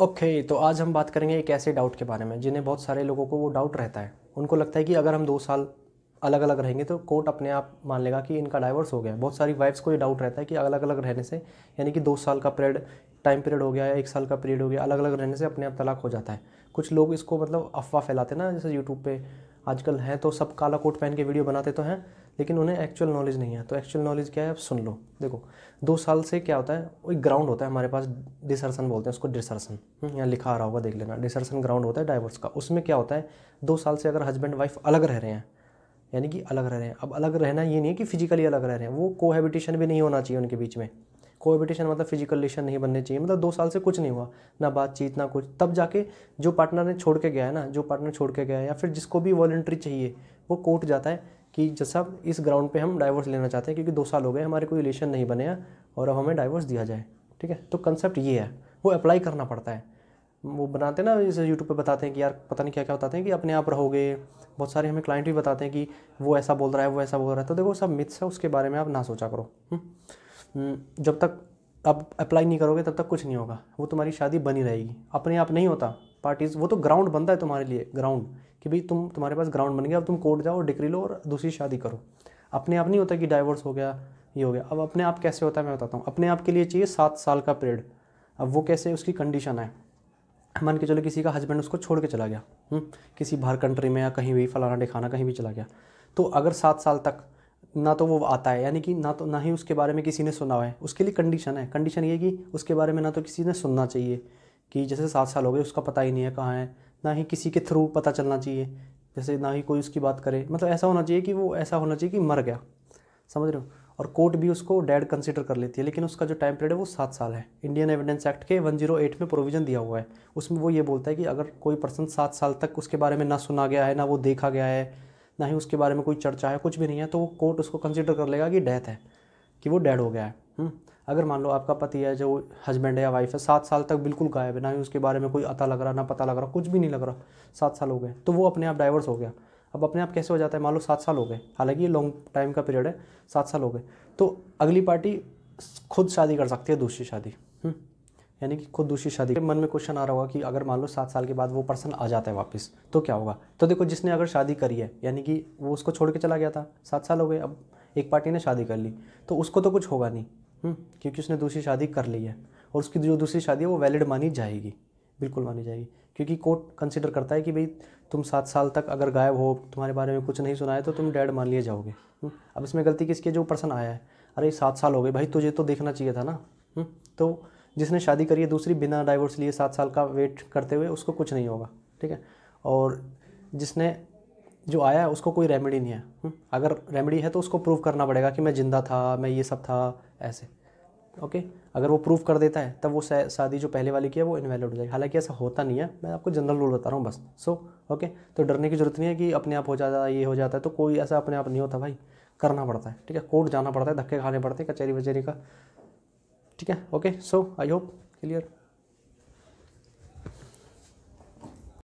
Okay okay, तो आज हम बात करेंगे एक ऐसे डाउट के बारे में जिन्हें बहुत सारे लोगों को वो डाउट रहता है। उनको लगता है कि अगर हम दो साल अलग अलग रहेंगे तो कोर्ट अपने आप मान लेगा कि इनका डाइवर्स हो गया। बहुत सारी वाइफ्स को ये डाउट रहता है कि अलग अलग रहने से यानी कि दो साल का पीरियड टाइम पीरियड हो गया एक साल का पीरियड हो गया अलग अलग रहने से अपने आप तलाक हो जाता है। कुछ लोग इसको मतलब अफवाह फैलाते हैं ना जैसे यूट्यूब पे आजकल हैं तो सब काला कोट पहन के वीडियो बनाते तो हैं लेकिन उन्हें एक्चुअल नॉलेज नहीं है। तो एक्चुअल नॉलेज क्या है? आप सुन लो। देखो दो साल से क्या होता है? एक ग्राउंड होता है हमारे पास डिसर्सन बोलते हैं उसको डिसर्सन हम्म, यहाँ लिखा आ रहा होगा देख लेना। डिसर्सन ग्राउंड होता है डाइवर्स का। उसमें क्या होता है? दो साल से अगर हस्बैंड वाइफ अलग रह रहे हैं यानी कि अलग रह रहे हैं। अब अलग रहना ये नहीं है कि फिजिकली अलग रह रहे हैं। वो कोहेबिटेशन भी नहीं होना चाहिए उनके बीच में। कोहेबिटेशन मतलब फ़िज़िकल रिलेशन नहीं बनने चाहिए। मतलब दो साल से कुछ नहीं हुआ। ना बातचीत, ना कुछ। तब जाके जो पार्टनर ने छोड़ के गया है ना, जो पार्टनर छोड़ के गया है या फिर जिसको भी वॉलेंट्री चाहिए, वो कोर्ट जाता है कि जैसा इस ग्राउंड पे हम डाइवोर्स लेना चाहते हैं क्योंकि दो साल हो गए, हमारे कोई रिलेशन नहीं बने हैं और अब हमें डाइवोर्स दिया जाए। ठीक है? तो कंसेप्ट ये है। वो अप्लाई करना पड़ता है। वो बनाते हैं ना, जैसे यूट्यूब पे बताते हैं कि यार, पता नहीं क्या क्या बताते हैं कि अपने आप रहोगे। बहुत सारे हमें क्लाइंट भी बताते हैं कि वो ऐसा बोल रहा है, वो ऐसा बोल रहा है। तो देखो, सब मिथ्स है, उसके बारे में आप ना सोचा करो। हम्म? हम्म, जब तक आप अप्लाई नहीं करोगे तब तक कुछ नहीं होगा। वो तुम्हारी शादी बनी रहेगी। अपने आप नहीं होता। पार्टीज़ वो तो ग्राउंड बनता है तुम्हारे लिए ग्राउंड कि भाई तुम तुम्हारे पास ग्राउंड बन गया अब तुम कोर्ट जाओ डिग्री लो और दूसरी शादी करो। अपने आप नहीं होता कि डाइवोर्स हो गया ये हो गया। अब अपने आप कैसे होता है मैं बताता हूँ। अपने आप के लिए चाहिए सात साल का पीरियड अब वो कैसे उसकी कंडीशन है। मान के चलो किसी का हस्बैंड उसको छोड़ के चला गया। हुँ? हम्म, किसी बाहर कंट्री में या कहीं भी फलाना दिखाना कहीं भी चला गया। तो अगर सात साल तक ना तो वो आता है, यानी कि ना तो ना ही उसके बारे में किसी ने सुना है। उसके लिए कंडीशन है। कंडीशन ये कि उसके बारे में ना तो किसी ने सुनना चाहिए कि जैसे सात साल हो गए, उसका पता ही नहीं है कहाँ है। ना ही किसी के थ्रू पता चलना चाहिए, जैसे ना ही कोई उसकी बात करे। मतलब ऐसा होना चाहिए कि वो, ऐसा होना चाहिए कि मर गया। समझ रहे हो? और कोर्ट भी उसको डेड कंसिडर कर लेती है, लेकिन उसका जो टाइम पीरियड है वो सात साल है। इंडियन एविडेंस एक्ट के 108 में प्रोविज़न दिया हुआ है। उसमें वो ये बोलता है कि अगर कोई पर्सन सात साल तक उसके बारे में ना सुना गया है, ना वो देखा गया है ना ही उसके बारे में कोई चर्चा है कुछ भी नहीं है तो वो कोर्ट उसको कंसिडर कर लेगा कि डेथ है, कि वो डेड हो गया है हम्म। अगर मान लो आपका पति है, जो हस्बैंड है या वाइफ है, सात साल तक बिल्कुल गायब है, ना ही उसके बारे में कोई अता लग रहा, ना पता लग रहा, कुछ भी नहीं लग रहा, सात साल हो गए तो वो अपने आप डाइवर्स हो गया अब अपने आप कैसे हो जाता है मान लो सात साल हो गए, हालाँकि ये लॉन्ग टाइम का पीरियड है, सात साल हो गए तो अगली पार्टी खुद शादी कर सकती है, दूसरी शादी। यानी कि खुद दूसरी शादी मन में क्वेश्चन आ रहा होगा कि अगर मान लो सात साल के बाद वो पर्सन आ जाता है वापस तो क्या होगा? तो देखो जिसने अगर शादी करी है यानी कि वो उसको छोड़ के चला गया था सात साल हो गए अब एक पार्टी ने शादी कर ली तो उसको तो कुछ होगा नहीं हम्म, क्योंकि उसने दूसरी शादी कर ली है और उसकी जो दूसरी शादी है वो वैलिड मानी जाएगी बिल्कुल मानी जाएगी क्योंकि कोर्ट कंसिडर करता है कि भाई तुम सात साल तक अगर गायब हो तुम्हारे बारे में कुछ नहीं सुना है तो तुम डैड मान लिए जाओगे हम्म, अब इसमें गलती किसकी जो पर्सन आया है अरे सात साल हो गए भाई तुझे तो देखना चाहिए था ना हम्म, तो जिसने शादी करी है दूसरी बिना डाइवोर्स लिए सात साल का वेट करते हुए उसको कुछ नहीं होगा ठीक है? और जिसने जो आया है उसको कोई रेमेडी नहीं है हम्म, अगर रेमेडी है तो उसको प्रूव करना पड़ेगा कि मैं ज़िंदा था मैं ये सब था ऐसे ओके अगर वो प्रूव कर देता है तब वो शादी जो पहले वाली की है वो इनवैलिड हो जाएगी। हालाँकि ऐसा होता नहीं है मैं आपको जनरल रूल बता रहा हूँ बस सो so, ओके तो डरने की ज़रूरत नहीं है कि अपने आप हो जाता है ये हो जाता है तो कोई ऐसा अपने आप नहीं होता भाई करना पड़ता है ठीक है? कोर्ट जाना पड़ता है धक्के खाने पड़ते हैं कचहरी वचहरी का ठीक है? Okay so I hope clear